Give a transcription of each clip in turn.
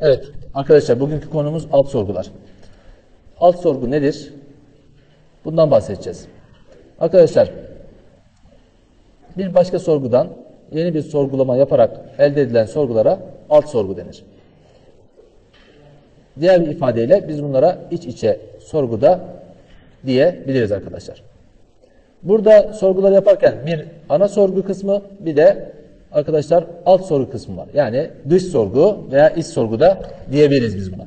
Evet arkadaşlar bugünkü konumuz alt sorgular. Alt sorgu nedir? Bundan bahsedeceğiz. Arkadaşlar bir başka sorgudan yeni bir sorgulama yaparak elde edilen sorgulara alt sorgu denir. Diğer bir ifadeyle biz bunlara iç içe sorguda diyebiliriz arkadaşlar. Burada sorgular yaparken bir ana sorgu kısmı bir de arkadaşlar alt sorgu kısmı var. Yani dış sorgu veya iç sorgu da diyebiliriz biz buna.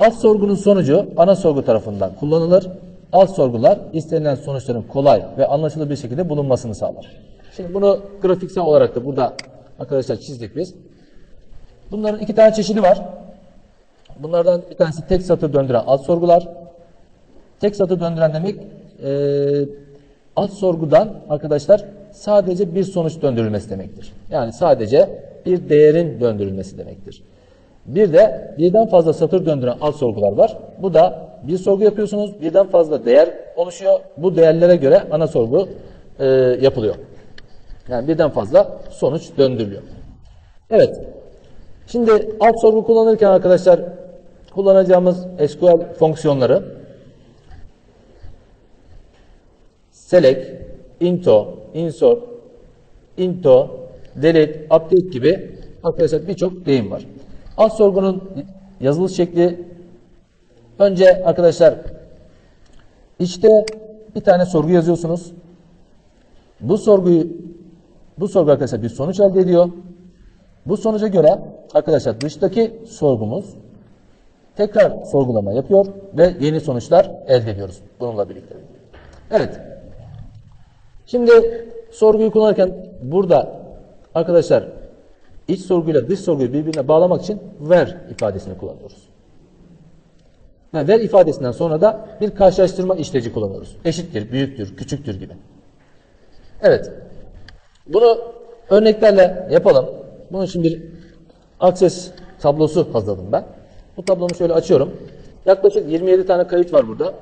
Alt sorgunun sonucu ana sorgu tarafından kullanılır. Alt sorgular istenilen sonuçların kolay ve anlaşılır bir şekilde bulunmasını sağlar. Şimdi bunu grafiksel olarak da burada arkadaşlar çizdik biz. Bunların iki tane çeşidi var. Bunlardan bir tanesi tek satır döndüren alt sorgular. Tek satır döndüren demek e, alt sorgudan arkadaşlar sadece bir sonuç döndürülmesi demektir. Yani sadece bir değerin döndürülmesi demektir. Bir de birden fazla satır döndüren alt sorgular var. Bu da bir sorgu yapıyorsunuz, birden fazla değer oluşuyor. Bu değerlere göre ana sorgu e, yapılıyor. Yani birden fazla sonuç döndürülüyor. Evet. Şimdi alt sorgu kullanırken arkadaşlar kullanacağımız SQL fonksiyonları select, into, insert, into, delete, update gibi arkadaşlar birçok deyim var. Alt sorgunun yazılış şekli önce arkadaşlar işte bir tane sorgu yazıyorsunuz. Bu sorguyu bu sorgu arkadaşlar bir sonuç elde ediyor. Bu sonuca göre arkadaşlar dıştaki sorgumuz tekrar sorgulama yapıyor ve yeni sonuçlar elde ediyoruz bununla birlikte. Evet. Şimdi sorguyu kullanırken burada arkadaşlar iç sorguyla dış sorguyu birbirine bağlamak için ver ifadesini kullanıyoruz. Ve ver ifadesinden sonra da bir karşılaştırma işleci kullanıyoruz. Eşittir, büyüktür, küçüktür gibi. Evet. Bunu örneklerle yapalım. Bunun için bir akses tablosu hazırladım ben. Bu tablomu şöyle açıyorum. Yaklaşık 27 tane kayıt var burada.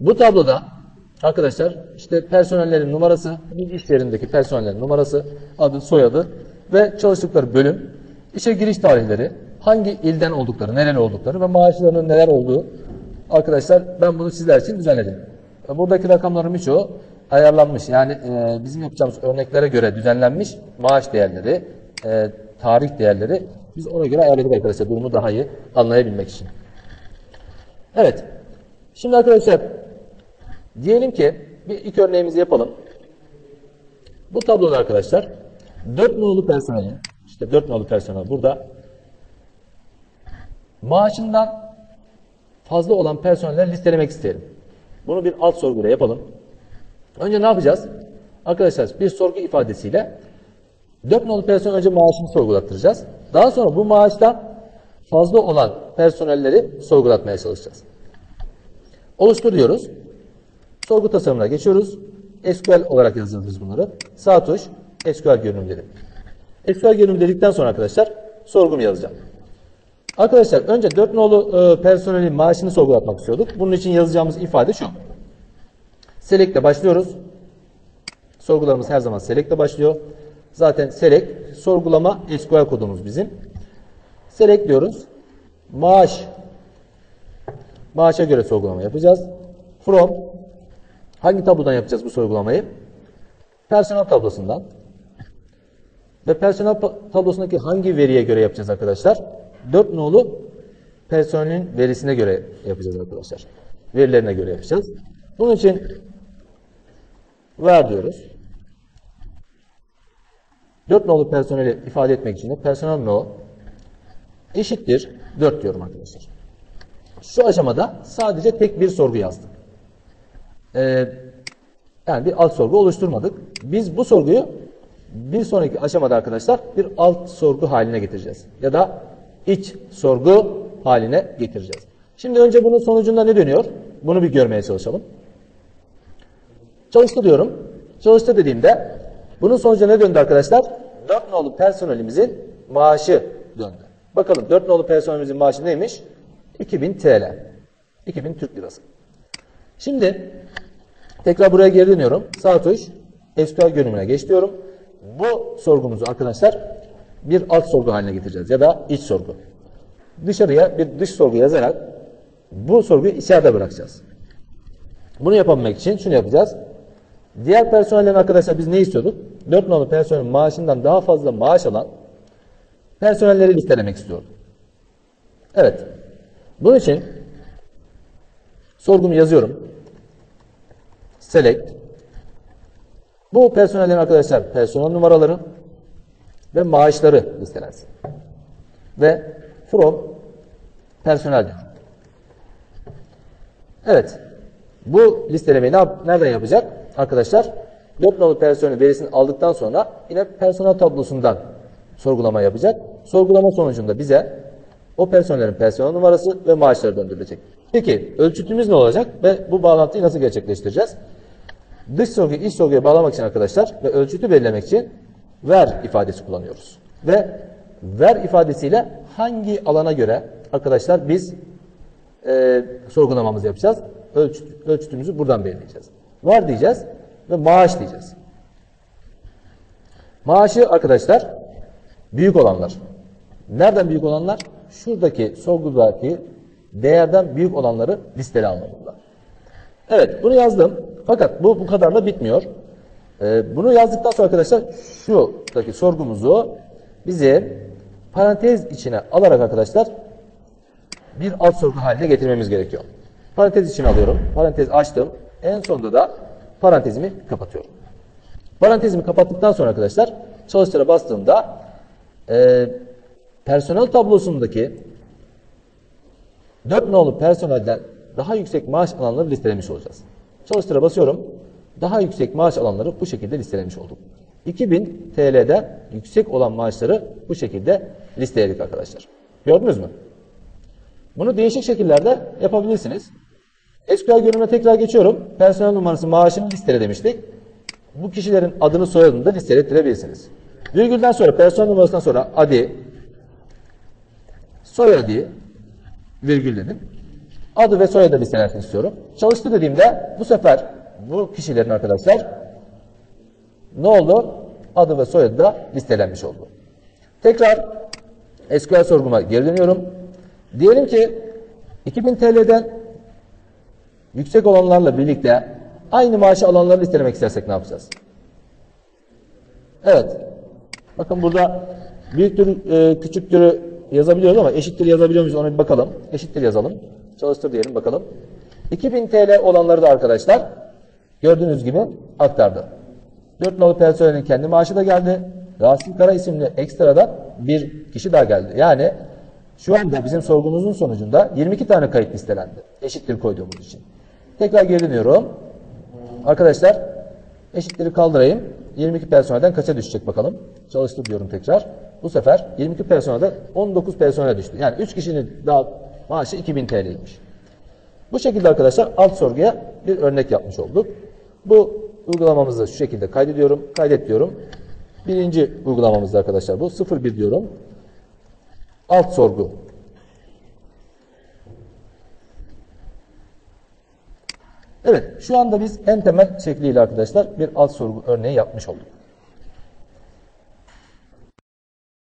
Bu tabloda arkadaşlar işte personellerin numarası, bir iş yerindeki personellerin numarası, adı, soyadı ve çalıştıkları bölüm, işe giriş tarihleri, hangi ilden oldukları, nereli oldukları ve maaşlarının neler olduğu arkadaşlar ben bunu sizler için düzenledim. Buradaki rakamların birçoğu ayarlanmış. Yani e, bizim yapacağımız örneklere göre düzenlenmiş maaş değerleri, e, tarih değerleri biz ona göre ayarladık arkadaşlar durumu daha iyi anlayabilmek için. Evet. Şimdi arkadaşlar diyelim ki bir ilk örneğimizi yapalım. Bu tabloda arkadaşlar 4 nolu personeli işte 4 nolu personel burada maaşından fazla olan personelleri listelemek isteyelim. Bunu bir alt sorguyla yapalım. Önce ne yapacağız? Arkadaşlar bir sorgu ifadesiyle 4 nolu personel önce maaşını sorgulattıracağız. Daha sonra bu maaştan fazla olan personelleri sorgulatmaya çalışacağız. Oluştur diyoruz. Sorgu tasarımına geçiyoruz. SQL olarak yazıyoruz bunları. Sağ tuş SQL görünümleri. SQL görünüm dedikten sonra arkadaşlar sorgumu yazacağım. Arkadaşlar önce 4 nolu e, personelin maaşını sorgulatmak istiyorduk. Bunun için yazacağımız ifade şu. Select başlıyoruz. Sorgularımız her zaman select başlıyor. Zaten select sorgulama SQL kodumuz bizim. Select diyoruz. Maaş maaşa göre sorgulama yapacağız. From hangi tablodan yapacağız bu sorgulamayı? Personel tablosundan. Ve personel tablosundaki hangi veriye göre yapacağız arkadaşlar? 4 nolu personelin verisine göre yapacağız arkadaşlar. Verilerine göre yapacağız. Bunun için ver diyoruz. 4 nolu personeli ifade etmek için de personel no eşittir 4 diyorum arkadaşlar. Şu aşamada sadece tek bir sorgu yazdık. Ee, yani bir alt sorgu oluşturmadık. Biz bu sorguyu bir sonraki aşamada arkadaşlar bir alt sorgu haline getireceğiz. Ya da iç sorgu haline getireceğiz. Şimdi önce bunun sonucunda ne dönüyor? Bunu bir görmeye çalışalım. Çalıştı diyorum. Çalıştı dediğimde bunun sonucu ne döndü arkadaşlar? 4 nolu personelimizin maaşı döndü. Bakalım 4 nolu personelimizin maaşı neymiş? 2000 TL. 2000 Türk Lirası. Şimdi tekrar buraya geri dönüyorum. Sağ tuş SQL görünümüne geç diyorum. Bu sorgumuzu arkadaşlar bir alt sorgu haline getireceğiz ya da iç sorgu. Dışarıya bir dış sorgu yazarak bu sorguyu içeride bırakacağız. Bunu yapabilmek için şunu yapacağız. Diğer personellerin arkadaşlar biz ne istiyorduk? 4 numaralı personelin maaşından daha fazla maaş alan personelleri listelemek istiyorduk. Evet. Bunun için sorgumu yazıyorum. Select. Bu personellerin arkadaşlar personel numaraları ve maaşları listelensin. Ve from personel diyorum. Evet. Bu listelemeyi ne nereden yapacak? Arkadaşlar 4 nolu personel verisini aldıktan sonra yine personel tablosundan sorgulama yapacak. Sorgulama sonucunda bize o personelin personel numarası ve maaşları döndürülecek. Peki ölçütümüz ne olacak ve bu bağlantıyı nasıl gerçekleştireceğiz? Dış sorguyu iç sorguya bağlamak için arkadaşlar ve ölçütü belirlemek için ver ifadesi kullanıyoruz. Ve ver ifadesiyle hangi alana göre arkadaşlar biz e, sorgulamamızı yapacağız. Ölçüt, ölçütümüzü buradan belirleyeceğiz. Var diyeceğiz ve maaş diyeceğiz. Maaşı arkadaşlar büyük olanlar. Nereden büyük olanlar? Şuradaki sorgudaki değerden büyük olanları listeli anlamında. Evet bunu yazdım. Fakat bu bu kadarla bitmiyor. Ee, bunu yazdıktan sonra arkadaşlar şuradaki sorgumuzu bize parantez içine alarak arkadaşlar bir alt sorgu haline getirmemiz gerekiyor. Parantez içine alıyorum. Parantez açtım. En sonunda da parantezimi kapatıyorum. Parantezimi kapattıktan sonra arkadaşlar çalıştıra bastığımda e, personel tablosundaki 4 nolu personelden daha yüksek maaş alanları listelemiş olacağız. Çalıştıra basıyorum. Daha yüksek maaş alanları bu şekilde listelemiş olduk. 2000 TL'den yüksek olan maaşları bu şekilde listeledik arkadaşlar. Gördünüz mü? Bunu değişik şekillerde yapabilirsiniz. SQL görünüme tekrar geçiyorum. Personel numarası maaşını listele demiştik. Bu kişilerin adını soyadını da listelettirebilirsiniz. Virgülden sonra personel numarasından sonra adı, soyadı, virgül. Adı ve soyadı listelensin istiyorum. Çalıştı dediğimde bu sefer bu kişilerin arkadaşlar ne oldu? Adı ve soyadı da listelenmiş oldu. Tekrar SQL sorguma geri dönüyorum. Diyelim ki 2000 TL'den yüksek olanlarla birlikte aynı maaşı alanları listelemek istersek ne yapacağız? Evet. Bakın burada büyüktür, e, küçüktürü yazabiliyoruz ama eşittir yazabiliyor muyuz ona bir bakalım. Eşittir yazalım. Çalıştır diyelim bakalım. 2000 TL olanları da arkadaşlar gördüğünüz gibi aktardı. 4 nolu personelin kendi maaşı da geldi. Rasim Kara isimli ekstradan bir kişi daha geldi. Yani şu anda bizim sorgumuzun sonucunda 22 tane kayıt listelendi. Eşittir koyduğumuz için. Tekrar geri dönüyorum. Arkadaşlar eşitleri kaldırayım. 22 personelden kaça düşecek bakalım. Çalıştır diyorum tekrar. Bu sefer 22 personelden 19 personele düştü. Yani 3 kişinin daha maaşı 2000 TL'ymiş. Bu şekilde arkadaşlar alt sorguya bir örnek yapmış olduk. Bu uygulamamızı şu şekilde kaydediyorum. Kaydet diyorum. Birinci uygulamamızda arkadaşlar bu. 01 diyorum. Alt sorgu. Evet, şu anda biz en temel şekliyle arkadaşlar bir alt sorgu örneği yapmış olduk.